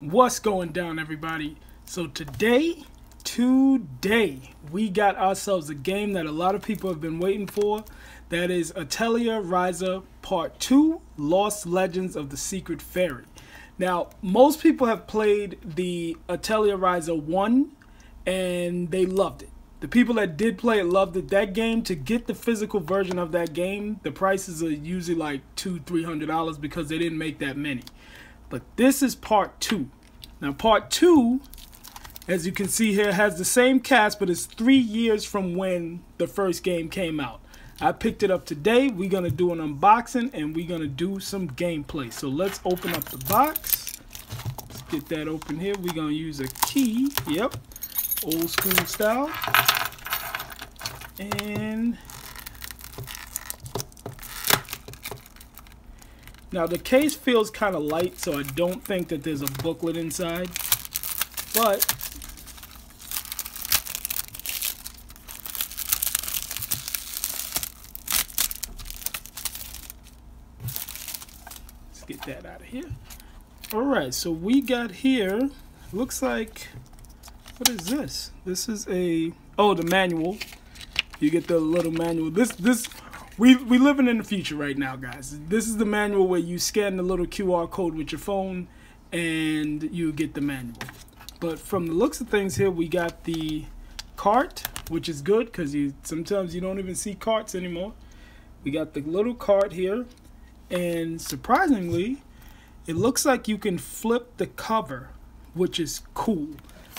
What's going down, everybody? So today, today, we got ourselves a game that a lot of people have been waiting for. That is Atelier Ryza Part 2, Lost Legends of the Secret Fairy. Now, most people have played the Atelier Ryza 1, and they loved it. The people that did play it loved it. That game, to get the physical version of that game, the prices are usually like two, three hundred dollars because they didn't make that many. But this is part two. Now, part two, as you can see here, has the same cast, but it's three years from when the first game came out. I picked it up today. We're going to do an unboxing and we're going to do some gameplay. So let's open up the box. Let's get that open here. We're going to use a key. Yep. Old school style. And Now the case feels kind of light, so I don't think that there's a booklet inside. But let's get that out of here. All right, so we got here. Looks like what is this? This is a oh the manual. You get the little manual. This this we we living in the future right now, guys. This is the manual where you scan the little QR code with your phone and you get the manual. But from the looks of things here, we got the cart, which is good because you sometimes you don't even see carts anymore. We got the little cart here, and surprisingly, it looks like you can flip the cover, which is cool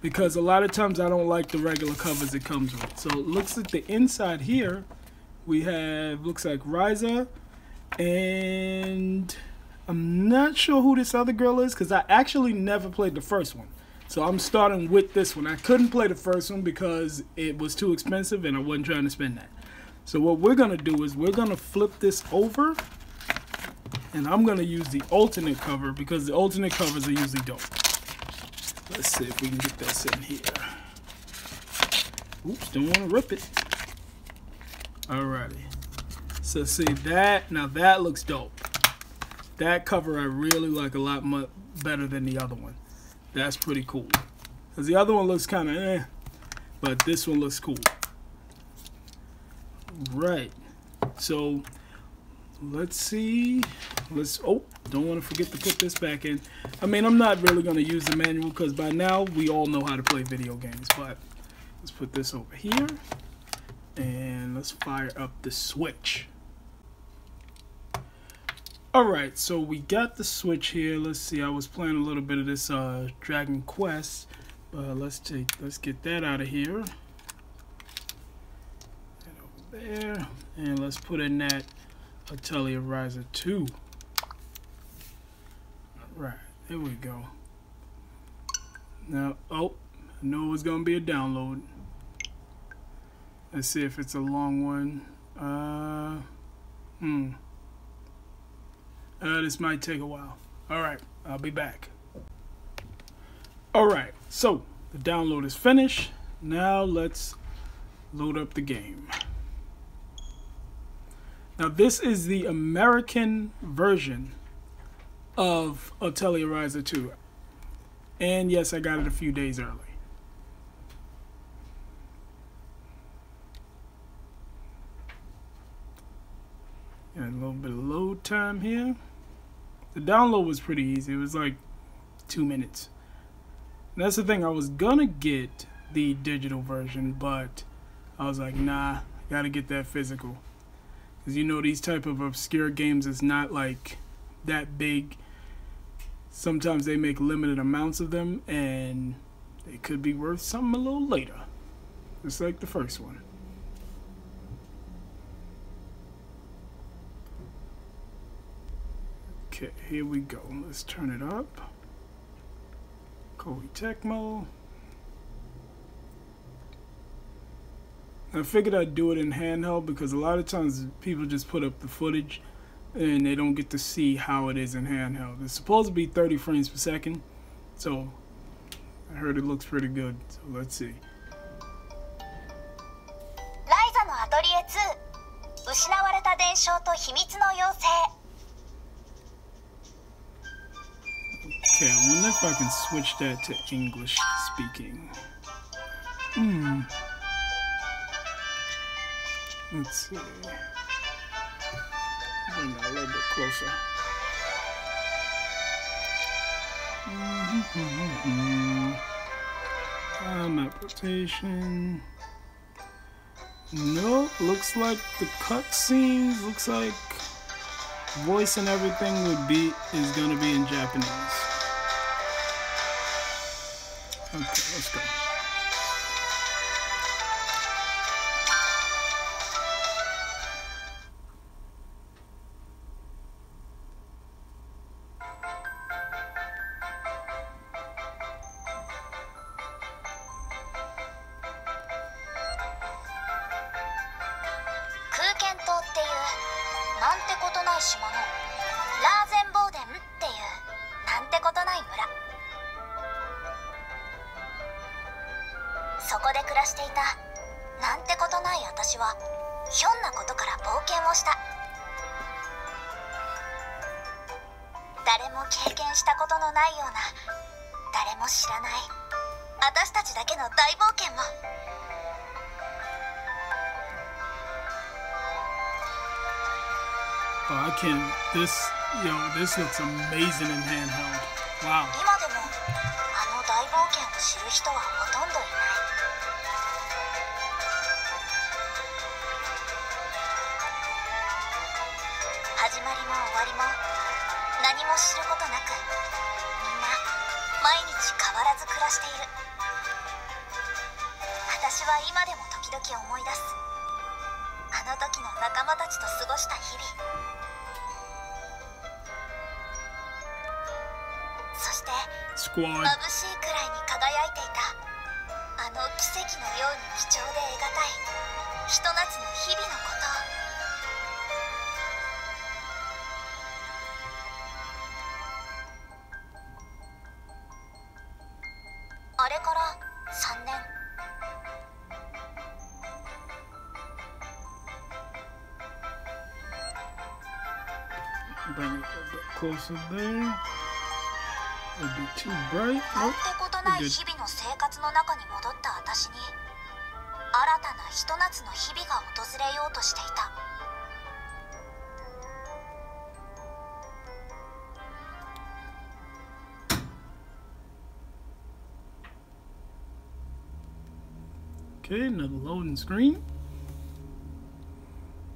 because a lot of times I don't like the regular covers it comes with. So it looks like the inside here we have looks like Ryza, and I'm not sure who this other girl is because I actually never played the first one. So I'm starting with this one. I couldn't play the first one because it was too expensive and I wasn't trying to spend that. So what we're going to do is we're going to flip this over and I'm going to use the alternate cover because the alternate covers are usually dope. Let's see if we can get this in here. Oops, don't want to rip it. Alrighty. So see that, now that looks dope. That cover I really like a lot much better than the other one. That's pretty cool. Because the other one looks kind of eh, but this one looks cool. Right. So let's see. Let's, oh, don't want to forget to put this back in. I mean, I'm not really going to use the manual because by now we all know how to play video games. But let's put this over here and let's fire up the switch. Alright, so we got the switch here. Let's see, I was playing a little bit of this uh, Dragon Quest. But let's take let's get that out of here. And over there. And let's put in that Atelier Ryza 2. Alright, there we go. Now, oh, I know it's gonna be a download. Let's see if it's a long one. Uh, hmm. Uh, this might take a while. All right, I'll be back. All right, so the download is finished. Now let's load up the game. Now this is the American version of Atelier Ryza 2. And yes, I got it a few days early. A little bit of load time here. The download was pretty easy. It was like two minutes. And that's the thing. I was gonna get the digital version, but I was like, nah, gotta get that physical. Cause you know these type of obscure games is not like that big. Sometimes they make limited amounts of them, and they could be worth something a little later. Just like the first one. Okay, here we go. Let's turn it up. Koei Tecmo. I figured I'd do it in handheld because a lot of times people just put up the footage and they don't get to see how it is in handheld. It's supposed to be 30 frames per second, so I heard it looks pretty good. So let's see. ライザのアトリエ2失われた伝承と秘密の妖精 Okay, I wonder if I can switch that to English speaking. Hmm. Let's see. Bring that a little bit closer. Mm-hmm. Uh, map rotation. No, looks like the cutscenes, looks like voice and everything would be is gonna be in Japanese. うん、確かに。空島っていうなんてことない島のラーゼンボーデンっていうなんてことない村。そこで暮らしていたなんてことない私はひょんなことから冒険をした誰も経験したことのないような誰も知らない私たちだけの大冒険も Oh, I can. This, yo, this looks amazing in handheld. Wow. 冒険を知る人はほとんどいない始まりも終わりも何も知ることなくみんな毎日変わらず暮らしている私は今でも時々思い出すあの時の仲間たちと過ごした日々して.眩しいくらいに輝いていたあの奇跡のように貴重で得難いひと夏の日々のことをあれから3年 Bring it a little bit closer there. It'd be too bright. なん Nope. てことない日々の生活の中に戻った私に新たなひと夏の日々が訪れようとしていた Okay, another loading screen.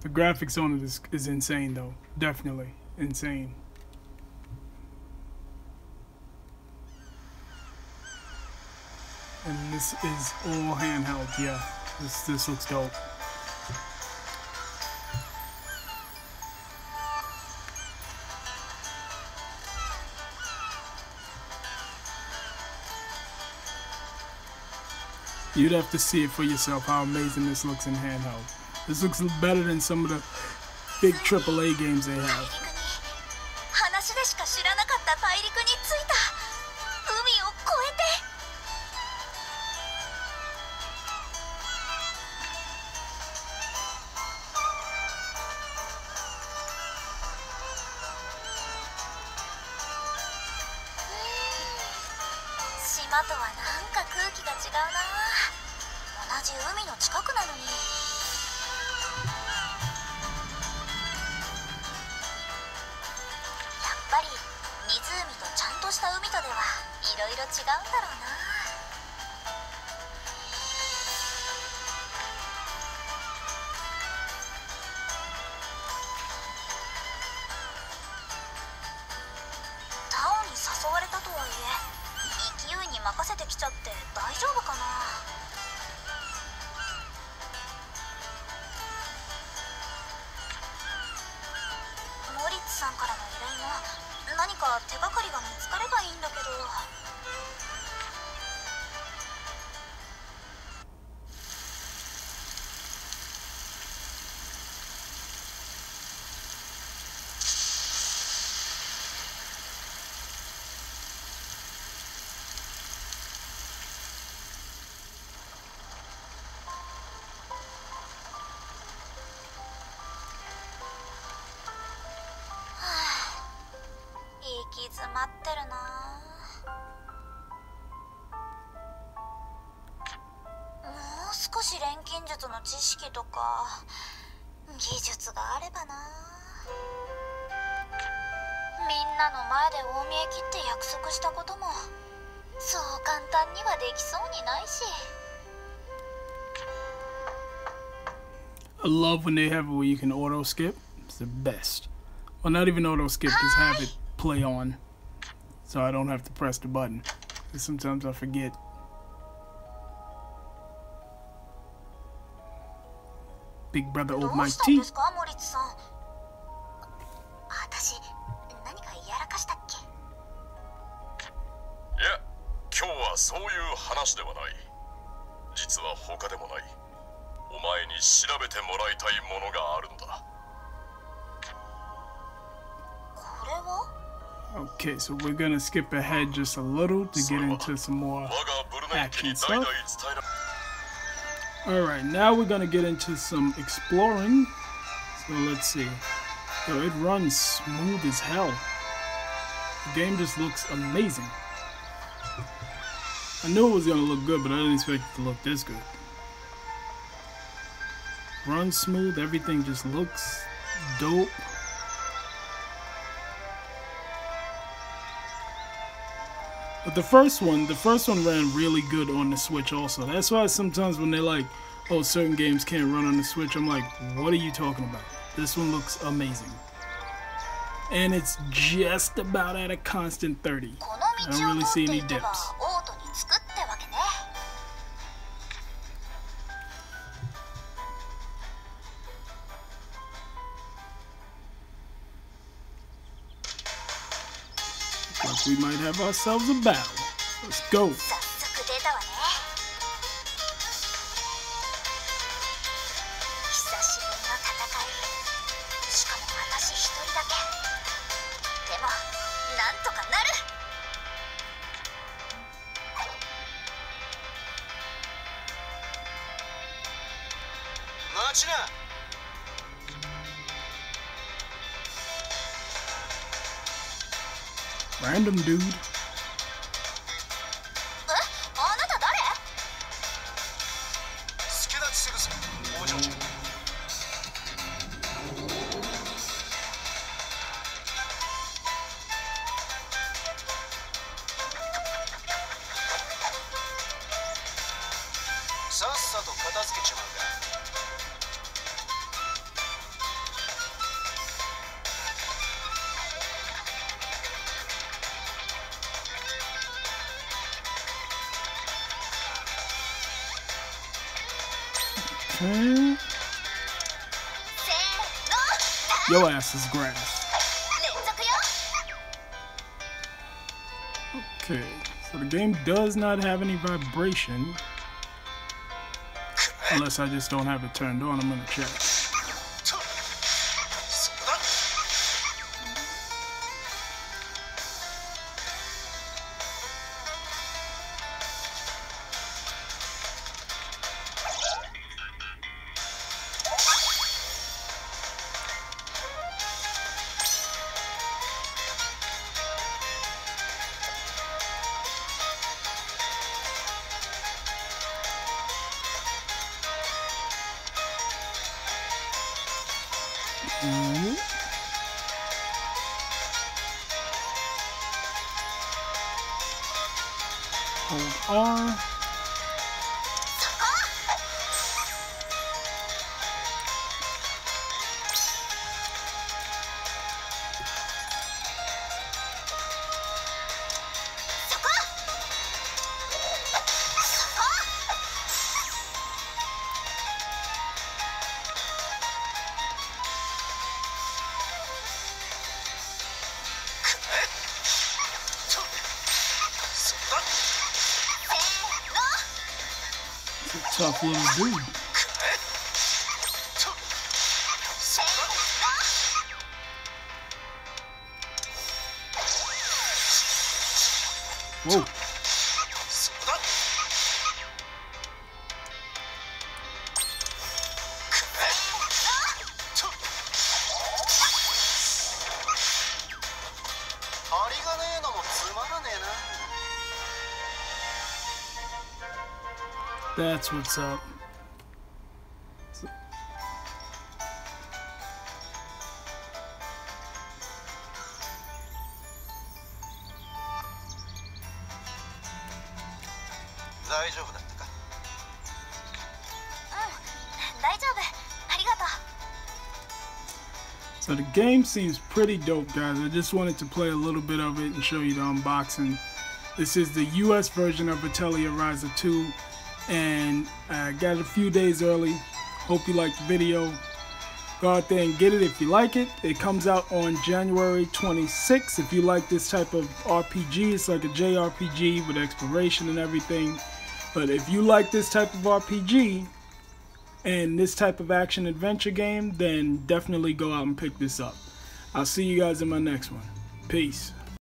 The graphics on it is, is insane, though. Definitely insane. And this is all handheld. Yeah, this this looks dope. You'd have to see it for yourself how amazing this looks in handheld. This looks better than some of the big AAA games they have. とはなんか空気が違うな。同じ海の近くなのに。やっぱり湖とちゃんとした海とではいろいろ違うんだろうな。詰まってるなもう少し錬金術の知識とか技術があればなみんなの前で大見え切って約束したこともそう簡単にはできそうにないし I love when they have it where you can auto skip. It's the best. Well, not even auto skip, just have it play on. So I don't have to press the button. sometimes I forget. Big brother ど gonna skip ahead just a little to get into some more action stuff. Alright, now we're gonna get into some exploring. So let's see. So it runs smooth as hell. The game just looks amazing. I knew it was gonna look good, but I didn't expect it to look this good. Runs smooth, everything just looks dope. But the first one, the first one ran really good on the Switch also. That's why sometimes when they're like, oh, certain games can't run on the Switch, I'm like, what are you talking about? This one looks amazing. And it's just about at a constant 30. I don't really see any dips. We might have ourselves a battle. Let's go. Dude. Your ass is grass. Okay, so the game does not have any vibration. Unless I just don't have it turned on, I'm gonna check. Hold R. Tough little dude. That's what's up. So the game seems pretty dope guys. I just wanted to play a little bit of it and show you the unboxing. This is the US version of Atelier Ryza 2 and I got it a few days early. Hope you liked the video. Go out there and get it if you like it. It comes out on January 26th. If you like this type of RPG, it's like a JRPG with exploration and everything. But if you like this type of RPG, and this type of action adventure game, then definitely go out and pick this up. I'll see you guys in my next one. Peace.